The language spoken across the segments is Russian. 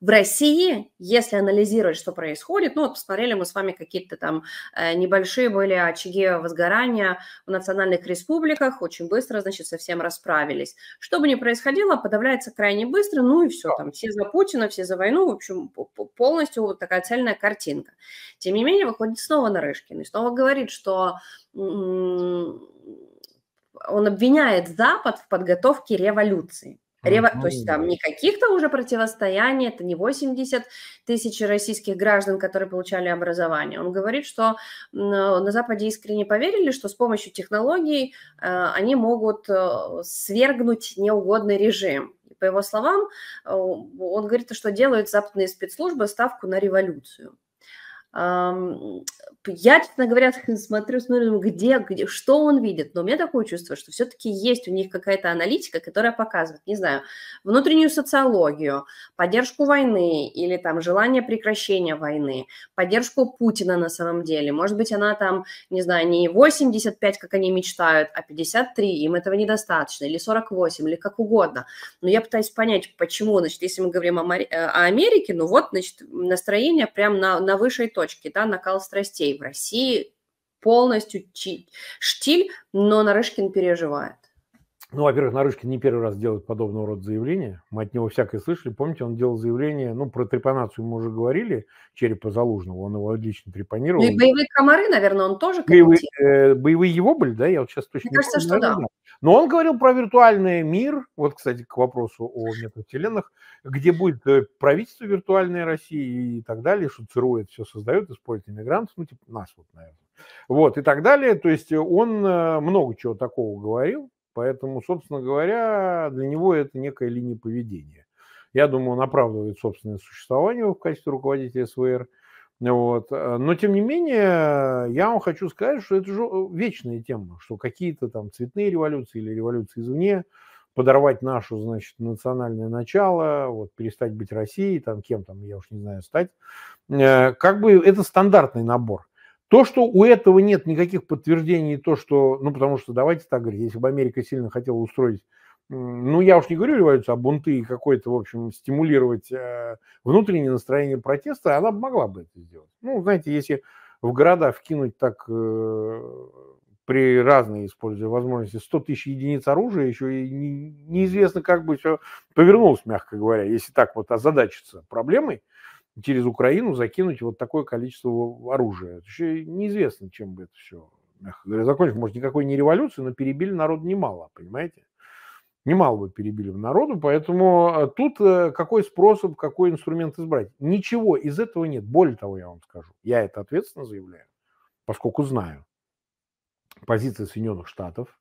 В России, если анализировать, что происходит, ну вот посмотрели мы с вами какие-то там э, небольшие были очаги возгорания в национальных республиках, очень быстро, значит, совсем расправились. Что бы ни происходило, подавляется крайне быстро, ну и все, там все за Путина, все за войну, в общем, полностью вот такая цельная картинка. Тем не менее, выходит снова Нарышкин и снова говорит, что он обвиняет Запад в подготовке революции. Рево... То есть там не каких-то уже противостояний, это не 80 тысяч российских граждан, которые получали образование. Он говорит, что на Западе искренне поверили, что с помощью технологий э, они могут э, свергнуть неугодный режим. По его словам, э, он говорит, что делают западные спецслужбы ставку на революцию. Я, честно говоря, смотрю, смотрю, где, где, что он видит, но у меня такое чувство, что все-таки есть у них какая-то аналитика, которая показывает, не знаю, внутреннюю социологию, поддержку войны или там желание прекращения войны, поддержку Путина на самом деле. Может быть, она там, не знаю, не 85, как они мечтают, а 53, им этого недостаточно, или 48, или как угодно. Но я пытаюсь понять, почему, значит, если мы говорим о, э, о Америке, ну вот, значит, настроение прям на, на высшей точке, да, накал страстей в России полностью штиль, но Нарышкин переживает. Ну, во-первых, Нарышкин не первый раз делает подобного рода заявления. Мы от него всякое слышали. Помните, он делал заявление, ну, про трепанацию мы уже говорили, черепа Залужного, он его отлично трепанировал. Ну и боевые комары, наверное, он тоже боевые, э, боевые его были, да? Я вот сейчас точно Мне не кажется, помню, что да. Но он говорил про виртуальный мир, вот, кстати, к вопросу о метавселенных, где будет э, правительство виртуальной России и так далее, что ЦРУ это все создает, использует иммигрантов, ну, типа нас вот, наверное. Вот, и так далее. То есть он э, много чего такого говорил, поэтому, собственно говоря, для него это некая линия поведения. Я думаю, он оправдывает собственное существование в качестве руководителя СВР. Вот. Э, но, тем не менее, я вам хочу сказать, что это же вечная тема, что какие-то там цветные революции или революции извне, подорвать нашу, значит, национальное начало, вот, перестать быть Россией, там, кем там, я уж не знаю, стать. Э, как бы это стандартный набор. То, что у этого нет никаких подтверждений, то, что, ну, потому что, давайте так говорить, если бы Америка сильно хотела устроить, ну, я уж не говорю революцию, а бунты и какой-то, в общем, стимулировать э, внутреннее настроение протеста, она могла бы это сделать. Ну, знаете, если в города вкинуть так э, при разной, используя возможности, 100 тысяч единиц оружия, еще и не, неизвестно, как бы все повернулось, мягко говоря, если так вот озадачиться проблемой, через Украину закинуть вот такое количество оружия. Еще неизвестно, чем бы это все, мягко закончилось. Может, никакой не революции, но перебили народ немало, понимаете? Немало бы перебили в народу, поэтому э, тут э, какой способ, какой инструмент избрать? Ничего из этого нет. Более того, я вам скажу, я это ответственно заявляю, поскольку знаю позиции Соединенных Штатов,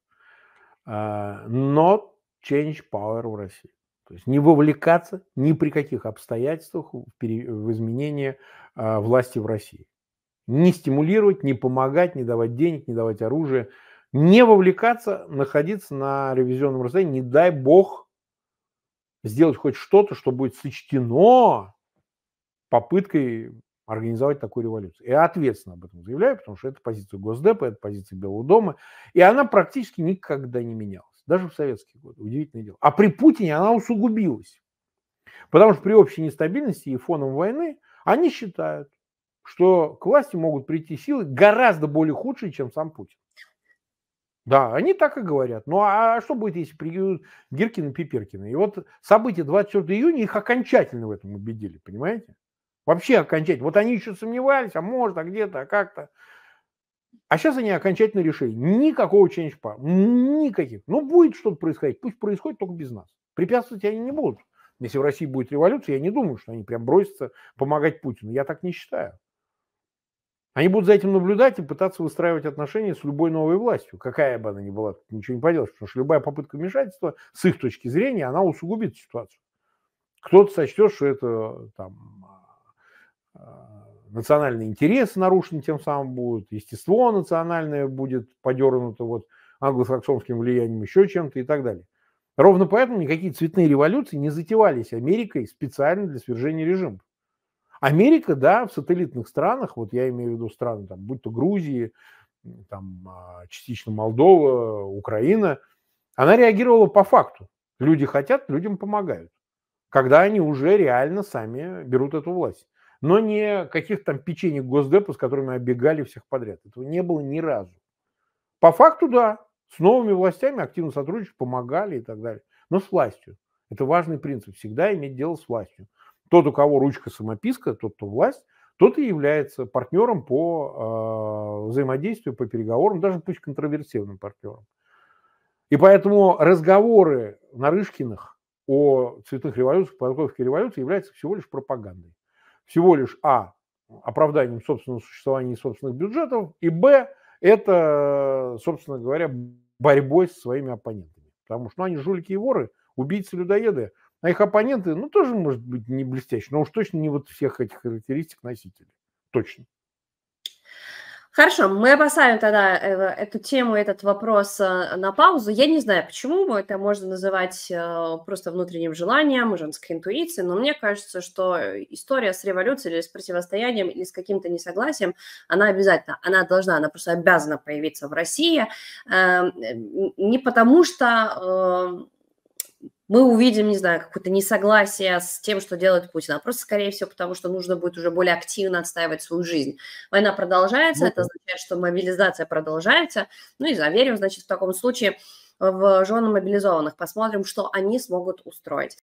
э, not change power в России. То есть не вовлекаться ни при каких обстоятельствах в, изменение э, власти в России. Не стимулировать, не помогать, не давать денег, не давать оружие. Не вовлекаться, находиться на ревизионном расстоянии. Не дай бог сделать хоть что-то, что будет сочтено попыткой организовать такую революцию. И ответственно об этом заявляю, потому что это позиция Госдепа, это позиция Белого дома, и она практически никогда не менялась даже в советские годы. Удивительное дело. А при Путине она усугубилась. Потому что при общей нестабильности и фоном войны они считают, что к власти могут прийти силы гораздо более худшие, чем сам Путин. Да, они так и говорят. Ну а что будет, если придут Гиркин и Пиперкины? И вот события 24 июня их окончательно в этом убедили, понимаете? Вообще окончательно. Вот они еще сомневались, а может, а где-то, а как-то. А сейчас они окончательно решили. Никакого power. Никаких. Ну, будет что-то происходить. Пусть происходит только без нас. Препятствовать они не будут. Если в России будет революция, я не думаю, что они прям бросятся помогать Путину. Я так не считаю. Они будут за этим наблюдать и пытаться выстраивать отношения с любой новой властью, какая бы она ни была, ничего не поделаешь, потому что любая попытка вмешательства, с их точки зрения, она усугубит ситуацию. Кто-то сочтет, что это там национальные интересы нарушены тем самым будут, естество национальное будет подернуто вот англосаксонским влиянием, еще чем-то и так далее. Ровно поэтому никакие цветные революции не затевались Америкой специально для свержения режима. Америка, да, в сателлитных странах, вот я имею в виду страны, там, будь то Грузии, там, а, частично Молдова, Украина, она реагировала по факту. Люди хотят, людям помогают. когда они уже реально сами берут эту власть. Но не каких-то там печенек Госдепа, с которыми оббегали всех подряд. Этого не было ни разу. По факту, да, с новыми властями активно сотрудничать, помогали и так далее. Но с властью. Это важный принцип. Всегда иметь дело с властью. Тот, у кого ручка самописка, тот, кто власть, тот и является партнером по э, взаимодействию, по переговорам, даже пусть контроверсивным партнером. И поэтому разговоры Нарышкиных о цветных революциях, подготовке революции являются всего лишь пропагандой. Всего лишь, а, оправданием собственного существования и собственных бюджетов, и, б, это, собственно говоря, борьбой со своими оппонентами. Потому что ну, они жулики и воры, убийцы-людоеды, а их оппоненты, ну, тоже, может быть, не блестящие, но уж точно не вот всех этих характеристик носителей. Точно. Хорошо, мы поставим тогда э, эту тему, этот вопрос э, на паузу. Я не знаю, почему это можно называть э, просто внутренним желанием, женской интуицией, но мне кажется, что история с революцией или с противостоянием или с каким-то несогласием, она обязательно, она должна, она просто обязана появиться в России. Не потому что мы увидим, не знаю, какое-то несогласие с тем, что делает Путин, а просто, скорее всего, потому что нужно будет уже более активно отстаивать свою жизнь. Война продолжается, ну, это означает, что мобилизация продолжается. Ну и заверим, значит, в таком случае в жены мобилизованных. Посмотрим, что они смогут устроить.